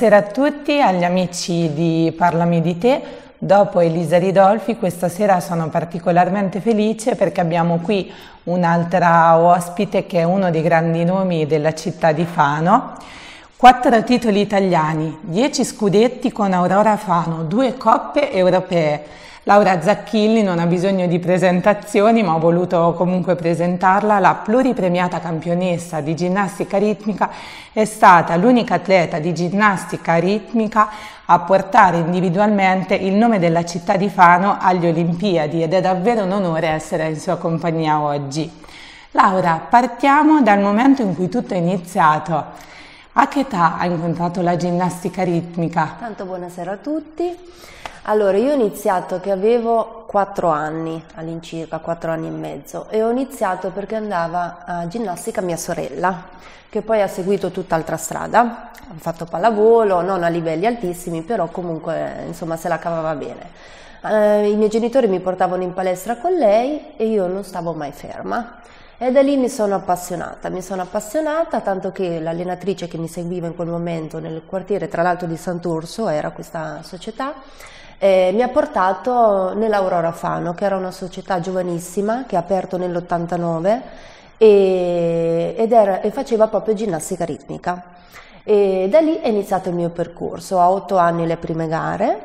Buonasera a tutti, agli amici di Parlami di te. Dopo Elisa Ridolfi, questa sera sono particolarmente felice perché abbiamo qui un'altra ospite che è uno dei grandi nomi della città di Fano. Quattro titoli italiani, dieci scudetti con Aurora Fano, due coppe europee. Laura Zacchilli non ha bisogno di presentazioni, ma ho voluto comunque presentarla. La pluripremiata campionessa di ginnastica ritmica è stata l'unica atleta di ginnastica ritmica a portare individualmente il nome della città di Fano agli Olimpiadi ed è davvero un onore essere in sua compagnia oggi. Laura, partiamo dal momento in cui tutto è iniziato. A che età hai incontrato la ginnastica ritmica? Tanto buonasera a tutti. Allora, io ho iniziato che avevo 4 anni all'incirca, 4 anni e mezzo e ho iniziato perché andava a ginnastica mia sorella, che poi ha seguito tutt'altra strada, ha fatto pallavolo, non a livelli altissimi, però comunque insomma se la cavava bene. Eh, I miei genitori mi portavano in palestra con lei e io non stavo mai ferma. E da lì mi sono appassionata, mi sono appassionata tanto che l'allenatrice che mi seguiva in quel momento nel quartiere, tra l'altro di Sant'Urso, era questa società, eh, mi ha portato nell'Aurora Fano, che era una società giovanissima che ha aperto nell'89 e, ed era, e faceva proprio ginnastica ritmica. E da lì è iniziato il mio percorso, a otto anni le prime gare,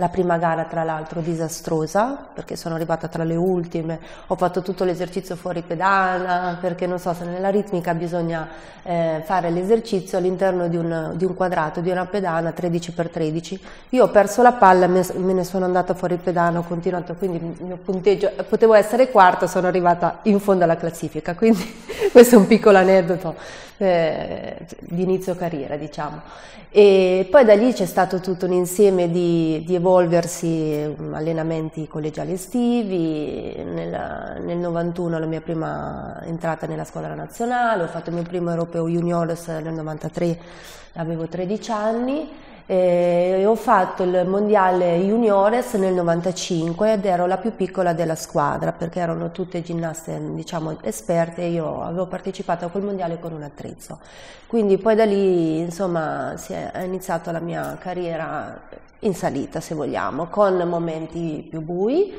la prima gara tra l'altro disastrosa perché sono arrivata tra le ultime, ho fatto tutto l'esercizio fuori pedana perché non so se nella ritmica bisogna eh, fare l'esercizio all'interno di un, di un, quadrato, di una pedana 13x13. Io ho perso la palla, me, me ne sono andata fuori pedana, ho continuato, quindi il mio punteggio, potevo essere quarta, sono arrivata in fondo alla classifica, quindi questo è un piccolo aneddoto eh, di inizio carriera diciamo. E poi da lì c'è stato tutto un insieme di, di evolversi, mm, allenamenti collegiali estivi, nel, nel 91 la mia prima entrata nella squadra nazionale, ho fatto il mio primo europeo juniores nel 93, avevo 13 anni e ho fatto il mondiale juniores nel 95 ed ero la più piccola della squadra perché erano tutte ginnaste diciamo esperte e io avevo partecipato a quel mondiale con un attrezzo. Quindi poi da lì insomma si è iniziata la mia carriera in salita se vogliamo con momenti più bui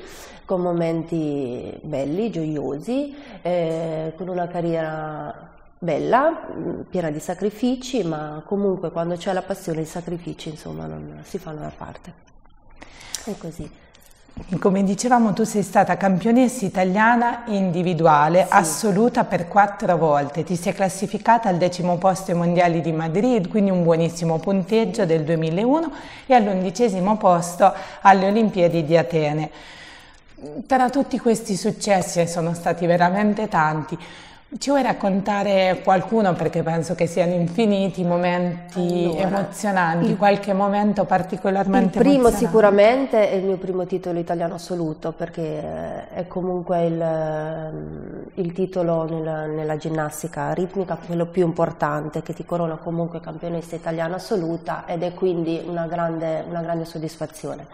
con momenti belli, gioiosi eh, con una carriera bella, mm, piena di sacrifici, ma comunque quando c'è la passione i sacrifici insomma non si fanno da parte. È così. Come dicevamo tu sei stata campionessa italiana individuale sì. assoluta per quattro volte, ti sei classificata al decimo posto ai mondiali di Madrid, quindi un buonissimo punteggio del 2001 e all'undicesimo posto alle Olimpiadi di Atene. Tra tutti questi successi, sono stati veramente tanti, ci vuoi raccontare qualcuno, perché penso che siano infiniti, momenti allora, emozionanti, il, qualche momento particolarmente Il primo sicuramente è il mio primo titolo italiano assoluto, perché è comunque il, il titolo nella, nella, ginnastica ritmica, quello più importante, che ti corona comunque campionessa italiana assoluta ed è quindi una grande, una grande soddisfazione.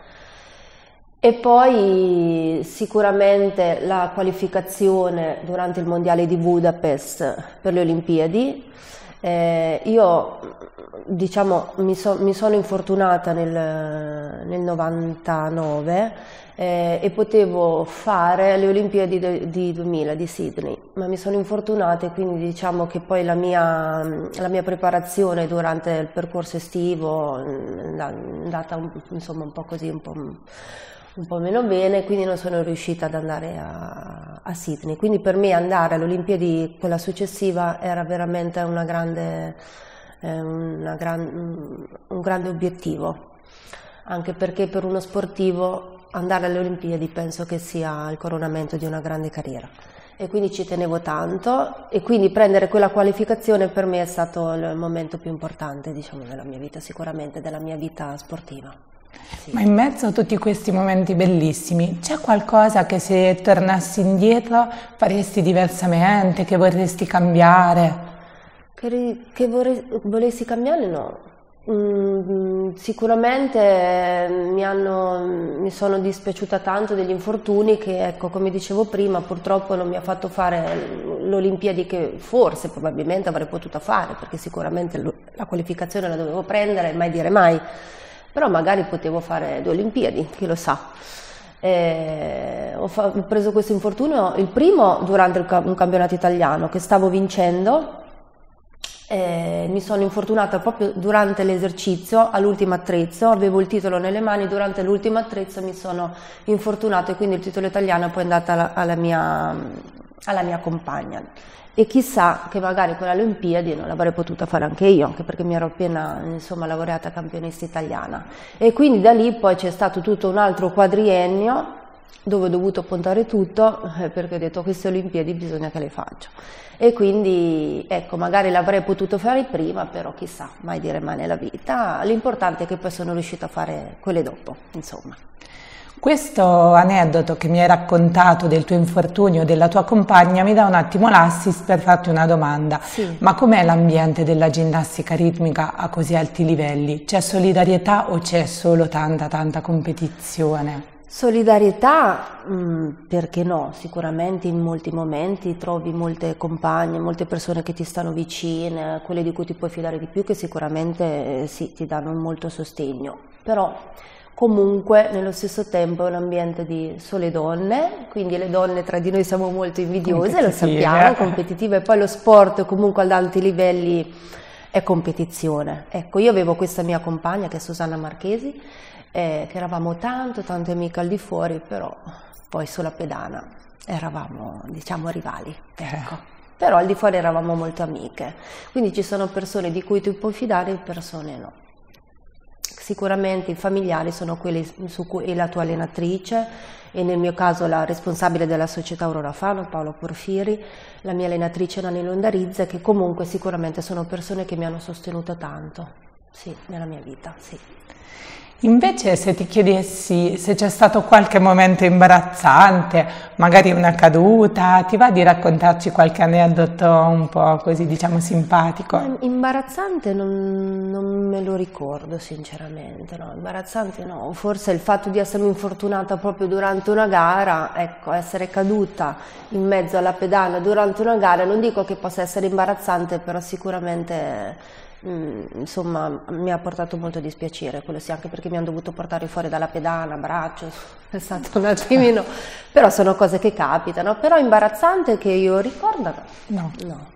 E poi sicuramente la qualificazione durante il Mondiale di Budapest per le Olimpiadi. Eh, io diciamo, mi, so, mi, sono infortunata nel, nel 99 eh, e potevo fare le Olimpiadi de, di 2000 di Sydney, ma mi sono infortunata e quindi diciamo che poi la mia, la mia preparazione durante il percorso estivo è andata un, insomma, un po' così, un po' un po' meno bene, quindi non sono riuscita ad andare a, a Sydney. Quindi per me andare alle Olimpiadi, quella successiva, era veramente grande, eh, gran, un grande obiettivo, anche perché per uno sportivo andare alle Olimpiadi penso che sia il coronamento di una grande carriera e quindi ci tenevo tanto e quindi prendere quella qualificazione per me è stato il momento più importante diciamo, della mia vita, sicuramente della mia vita sportiva. Sì. Ma in mezzo a tutti questi momenti bellissimi, c'è qualcosa che se tornassi indietro faresti diversamente, che vorresti cambiare? Che, che vorrei, volessi cambiare no. Mm, sicuramente mi, hanno, mi, sono dispiaciuta tanto degli infortuni che, ecco, come dicevo prima, purtroppo non mi ha fatto fare l'Olimpiadi che forse, probabilmente avrei potuto fare, perché sicuramente la qualificazione la dovevo prendere, mai dire mai, però magari potevo fare due Olimpiadi, chi lo sa. Eh, ho, fa- ho, preso questo infortunio, il primo durante ca- un campionato italiano che stavo vincendo, eh, mi sono infortunata proprio durante l'esercizio all'ultimo attrezzo, avevo il titolo nelle mani, durante l'ultimo attrezzo mi sono infortunata e quindi il titolo italiano è poi andato alla, alla, mia, alla mia compagna e chissà che magari quella Olimpiadi non l'avrei potuta fare anche io, anche perché mi ero appena insomma, laureata campionessa italiana. E quindi da lì poi c'è stato tutto un altro quadriennio dove ho dovuto puntare tutto eh, perché ho detto queste Olimpiadi bisogna che le faccio. E quindi ecco, magari l'avrei potuto fare prima, però chissà, mai dire mai nella vita. L'importante è che poi sono riuscita a fare quelle dopo, insomma. Questo aneddoto che mi hai raccontato del tuo infortunio della tua compagna mi dà un attimo l'assist per farti una domanda. Sì. Ma com'è l'ambiente della ginnastica ritmica a così alti livelli? C'è solidarietà o c'è solo tanta tanta competizione? Solidarietà, mm, perché no? Sicuramente in molti momenti trovi molte compagne, molte persone che ti stanno vicine, quelle di cui ti puoi fidare di più, che sicuramente eh, sì, ti danno molto sostegno. Però comunque nello stesso tempo è un ambiente di sole donne, quindi le donne tra di noi siamo molto invidiose, lo sappiamo, competitive, e poi lo sport comunque ad alti livelli è competizione. Ecco, io avevo questa mia compagna che è Susanna Marchesi, eh, che eravamo tanto, tanto amiche al di fuori, però poi sulla pedana eravamo, diciamo, rivali, ecco. Eh. Però al di fuori eravamo molto amiche, quindi ci sono persone di cui tu puoi fidare e persone no. Sicuramente i familiari sono quelli su cui la tua allenatrice e nel mio caso la responsabile della società Aurora Fano, Paolo Porfiri, la mia allenatrice Nani Londarizza, che comunque sicuramente sono persone che mi hanno sostenuto tanto, sì, nella mia vita, sì. Invece se ti chiedessi se c'è stato qualche momento imbarazzante, magari una caduta, ti va di raccontarci qualche aneddoto un po' così diciamo simpatico? Eh, imbarazzante non, non me lo ricordo sinceramente, no, imbarazzante no, forse il fatto di essermi infortunata proprio durante una gara, ecco, essere caduta in mezzo alla pedana durante una gara, non dico che possa essere imbarazzante, però sicuramente Mm, insomma mi ha portato molto dispiacere, quello sì, anche perché mi hanno dovuto portare fuori dalla pedana, braccio, è stato un attimino, però sono cose che capitano, però imbarazzante che io ricordo, no. no.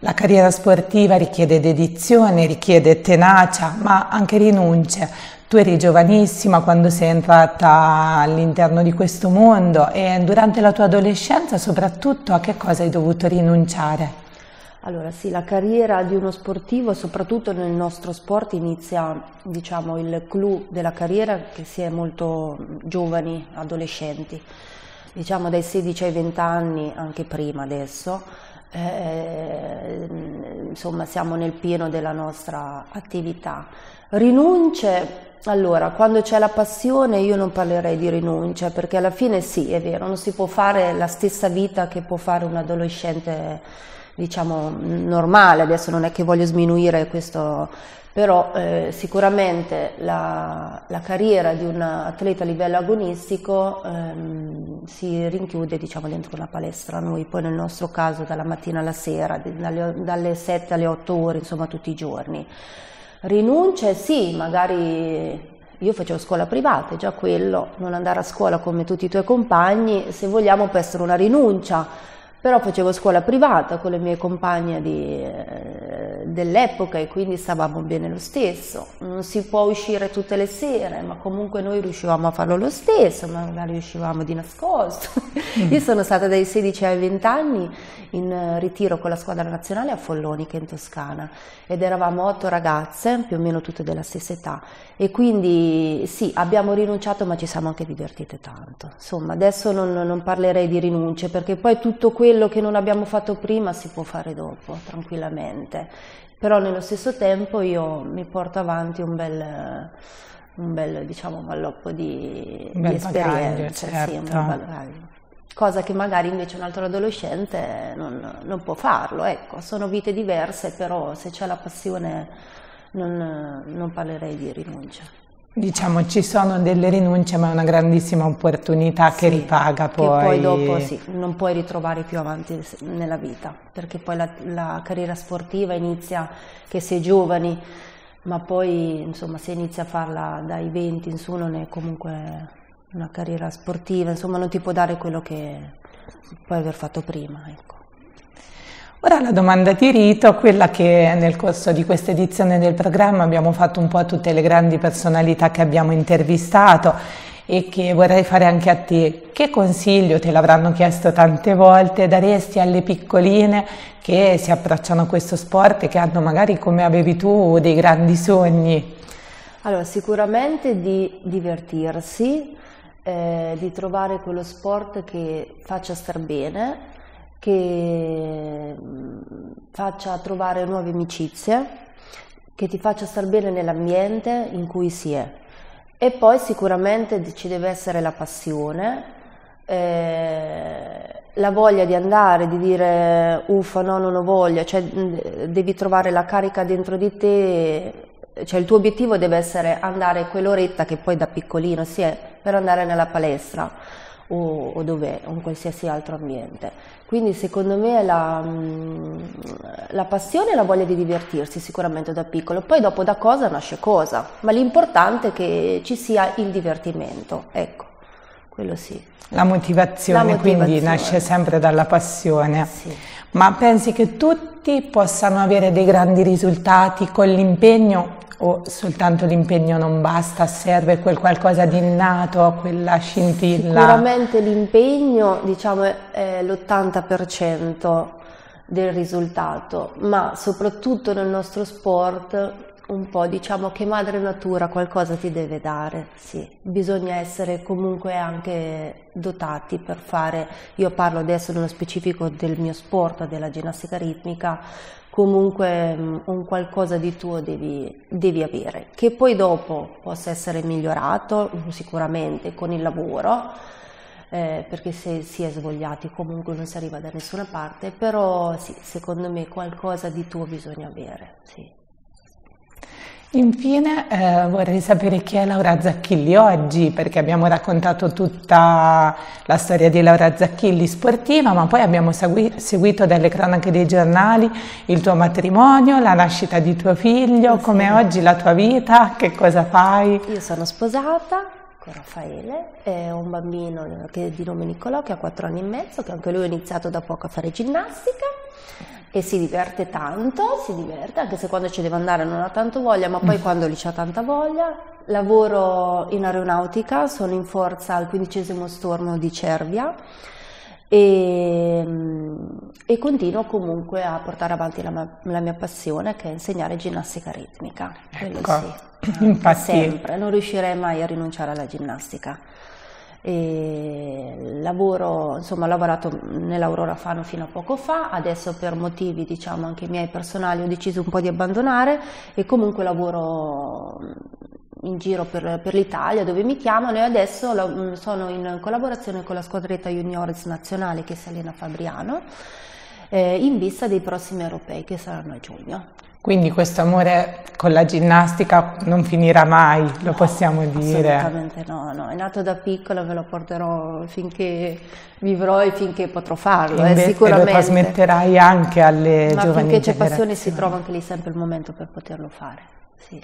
La carriera sportiva richiede dedizione, richiede tenacia, ma anche rinunce. Tu eri giovanissima quando sei entrata all'interno di questo mondo e durante la tua adolescenza soprattutto a che cosa hai dovuto rinunciare? Allora sì, la carriera di uno sportivo, soprattutto nel nostro sport, inizia diciamo, il clou della carriera che si è molto giovani, adolescenti, diciamo dai 16 ai 20 anni, anche prima adesso. Eh, insomma siamo nel pieno della nostra attività. Rinunce, allora, quando c'è la passione io non parlerei di rinuncia, perché alla fine sì, è vero, non si può fare la stessa vita che può fare un adolescente diciamo normale, adesso non è che voglio sminuire questo, però eh, sicuramente la, la, carriera di un atleta a livello agonistico ehm, si rinchiude diciamo, dentro una palestra, noi poi nel nostro caso dalla mattina alla sera, dalle, dalle 7 alle 8 ore, insomma tutti i giorni. Rinuncia, sì, magari io facevo scuola privata, già quello, non andare a scuola come tutti i tuoi compagni, se vogliamo può essere una rinuncia, però facevo scuola privata con le mie compagne di, eh, dell'epoca e quindi stavamo bene lo stesso. Non si può uscire tutte le sere, ma comunque noi riuscivamo a farlo lo stesso, ma magari uscivamo di nascosto. Mm. Io sono stata dai 16 ai 20 anni in ritiro con la squadra nazionale a Follonica in Toscana ed eravamo otto ragazze, più o meno tutte della stessa età e quindi sì, abbiamo rinunciato ma ci siamo anche divertite tanto. Insomma, adesso non, non parlerei di rinunce perché poi tutto quello che non abbiamo fatto prima si può fare dopo, tranquillamente. Però nello stesso tempo io mi porto avanti un bel un bel diciamo malloppo di, di esperienza, certo. sì, un bel bagaglio cosa che magari invece un altro adolescente non, non, può farlo. Ecco, sono vite diverse, però se c'è la passione non, non parlerei di rinuncia. Diciamo ci sono delle rinunce ma è una grandissima opportunità sì, che ripaga poi. Che poi dopo sì, non puoi ritrovare più avanti nella vita, perché poi la, la carriera sportiva inizia che sei giovani, ma poi insomma se inizi a farla dai 20 in su non è comunque una carriera sportiva, insomma non ti può dare quello che puoi aver fatto prima. Ecco. Ora la domanda di rito, quella che nel corso di questa edizione del programma abbiamo fatto un po' a tutte le grandi personalità che abbiamo intervistato e che vorrei fare anche a te. Che consiglio, te l'avranno chiesto tante volte, daresti alle piccoline che si approcciano a questo sport e che hanno magari come avevi tu dei grandi sogni? Allora, sicuramente di divertirsi, eh, di trovare quello sport che faccia star bene, che mm, faccia trovare nuove amicizie, che ti faccia star bene nell'ambiente in cui si è. E poi sicuramente ci deve essere la passione, eh, la voglia di andare, di dire uffa no non ho voglia, cioè mm, devi trovare la carica dentro di te, cioè il tuo obiettivo deve essere andare quell'oretta che poi da piccolino si è per andare nella palestra o, o dove o in qualsiasi altro ambiente. Quindi secondo me la, mm, la, passione e la voglia di divertirsi sicuramente da piccolo, poi dopo da cosa nasce cosa, ma l'importante è che ci sia il divertimento, ecco, quello sì. La motivazione, la motivazione. quindi nasce sempre dalla passione. Sì. Ma pensi che tutti possano avere dei grandi risultati con l'impegno o soltanto l'impegno non basta, serve quel qualcosa di innato, quella scintilla? Sicuramente l'impegno diciamo, è l'80% del risultato, ma soprattutto nel nostro sport un po' diciamo che madre natura qualcosa ti deve dare, sì, bisogna essere comunque anche dotati per fare, io parlo adesso nello specifico del mio sport, della ginnastica ritmica, comunque mm, un qualcosa di tuo devi, devi avere, che poi dopo possa essere migliorato sicuramente con il lavoro, eh, perché se si è svogliati comunque non si arriva da nessuna parte, però sì, secondo me qualcosa di tuo bisogna avere, sì. Infine eh, vorrei sapere chi è Laura Zacchilli oggi, perché abbiamo raccontato tutta la storia di Laura Zacchilli sportiva, ma poi abbiamo segui seguito dalle cronache dei giornali il tuo matrimonio, la nascita di tuo figlio, sì. come oggi la tua vita, che cosa fai? Io sono sposata con Raffaele, è un bambino che, di nome Nicolò che ha quattro anni e mezzo, che anche lui ha iniziato da poco a fare ginnastica e si diverte tanto, si diverte, anche se quando ci deve andare non ha tanto voglia, ma poi mm. quando lì c'ha tanta voglia. Lavoro in aeronautica, sono in forza al quindicesimo storno di Cervia e, e, continuo comunque a portare avanti la, la, mia passione che è insegnare ginnastica ritmica. Ecco, sì, infatti... sempre, non riuscirei mai a rinunciare alla ginnastica. E lavoro, insomma, ho lavorato nell'Aurora Fano fino a poco fa, adesso per motivi diciamo anche miei personali ho deciso un po' di abbandonare. E comunque lavoro in giro per, per l'Italia dove mi chiamano. E adesso sono in collaborazione con la squadretta juniores nazionale che è Salena Fabriano eh, in vista dei prossimi europei che saranno a giugno. Quindi questo amore con la ginnastica non finirà mai, lo no, possiamo dire. Assolutamente no, no, è nato da piccolo, ve lo porterò finché vivrò e finché potrò farlo, eh, sicuramente. E lo trasmetterai anche alle Ma giovani finché c'è passione si trova anche lì sempre il momento per poterlo fare, sì.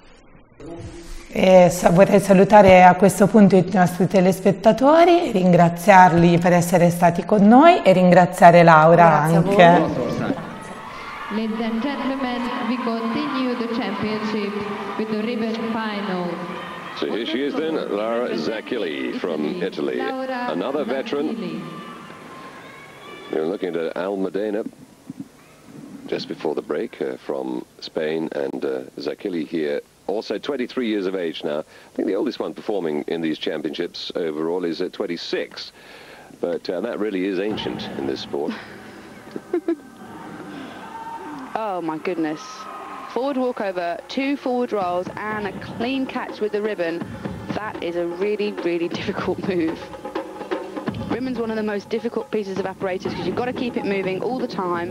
E vorrei salutare a questo punto i nostri telespettatori, ringraziarli per essere stati con noi e ringraziare Laura Grazie anche. Ladies and gentlemen, we continue the championship with the ribbon final. So here she is then, Laura Zacchelli from Italy. Another veteran. We're looking at Almudena just before the break uh, from Spain and uh, Zacchelli here. Also 23 years of age now. I think the oldest one performing in these championships overall is at 26. But uh, that really is ancient in this sport. Oh my goodness. Forward walkover, two forward rolls and a clean catch with the ribbon. That is a really, really difficult move. Ribbon's one of the most difficult pieces of apparatus because you've got to keep it moving all the time.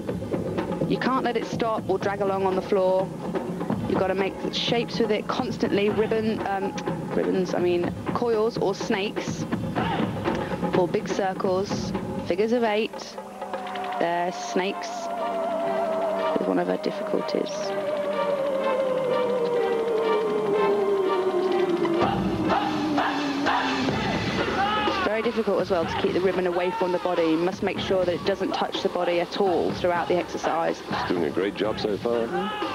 You can't let it stop or drag along on the floor. You've got to make shapes with it constantly. Ribbon, um, Ribbons, I mean coils or snakes for big circles, figures of eight. They're snakes with one of her difficulties. very difficult as well to keep the ribbon away from the body. You must make sure that it doesn't touch the body at all throughout the exercise. It's doing a great job so far. Mm -hmm.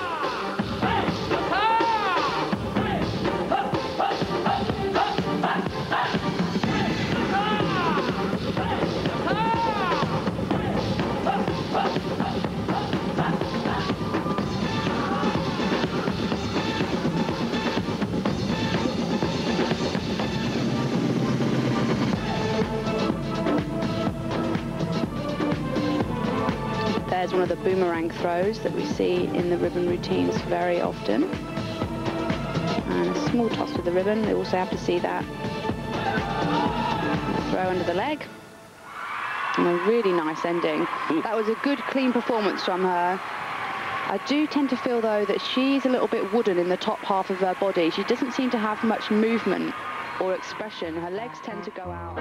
Boomerang throws that we see in the ribbon routines very often. And a small toss with the ribbon, they also have to see that. Throw under the leg. And a really nice ending. That was a good, clean performance from her. I do tend to feel, though, that she's a little bit wooden in the top half of her body. She doesn't seem to have much movement or expression. Her legs tend to go out.